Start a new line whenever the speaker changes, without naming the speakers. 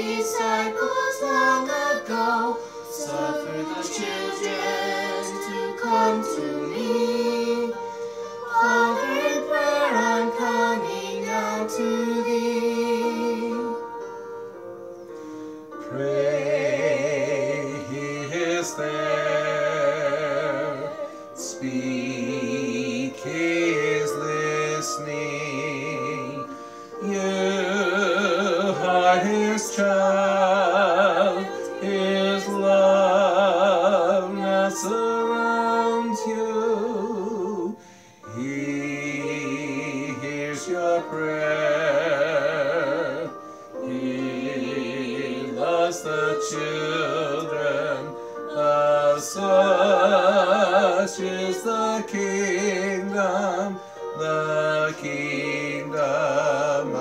disciples long ago suffer the children to come to me. Father, in prayer I'm coming now to thee.
Pray, he is there. Speak. Prayer. The children. Of such is the kingdom, the kingdom